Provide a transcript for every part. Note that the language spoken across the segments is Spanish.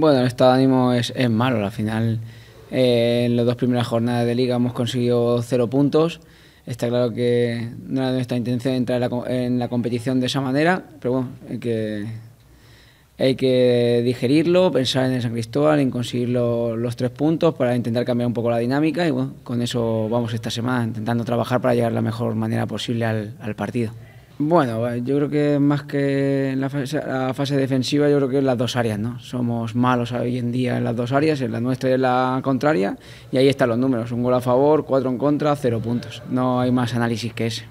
Bueno, el estado de ánimo es, malo. Al final, eh, en las dos primeras jornadas de liga hemos conseguido cero puntos. Está claro que no era nuestra intención entrar en la, en la competición de esa manera, pero bueno, hay que, hay que digerirlo, pensar en el San Cristóbal, en conseguir lo, los tres puntos para intentar cambiar un poco la dinámica y bueno, con eso vamos esta semana intentando trabajar para llegar la mejor manera posible al partido. Bueno, yo creo que más que en la fase, la fase, defensiva, yo creo que en las dos áreas, ¿no? Somos malos hoy en día en las dos áreas, en la nuestra y en la contraria, y ahí están los números, un gol a favor, cuatro en contra, cero puntos. No hay más análisis que ese.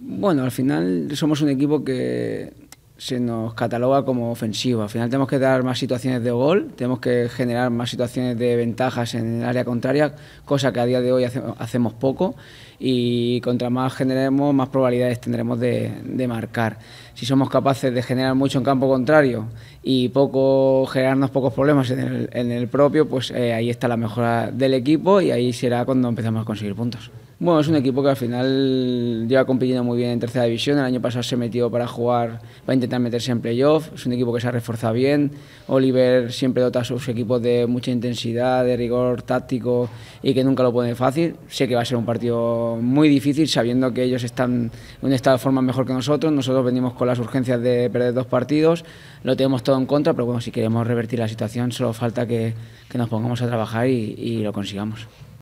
Bueno, al final somos un equipo que se nos cataloga como ofensivo. Al final tenemos que dar más situaciones de gol, tenemos que generar más situaciones de ventajas en el área contraria, cosa que a día de hoy hacemos poco y contra más generemos, más probabilidades tendremos de, de, marcar. Si somos capaces de generar mucho en campo contrario y poco generarnos pocos problemas en el, en el propio, pues eh, ahí está la mejora del equipo y ahí será cuando empezamos a conseguir puntos. Bueno, es un equipo que al final lleva compitiendo muy bien en tercera división. El año pasado se metió para jugar, para intentar meterse en playoff. Es un equipo que se ha reforzado bien. Oliver siempre dota a sus equipos de mucha intensidad, de rigor táctico y que nunca lo pone fácil. Sé que va a ser un partido muy difícil sabiendo que ellos están en un estado de forma mejor que nosotros. Nosotros venimos con las urgencias de perder dos partidos. Lo tenemos todo en contra, pero bueno, si queremos revertir la situación solo falta que, que nos pongamos a trabajar y, y lo consigamos.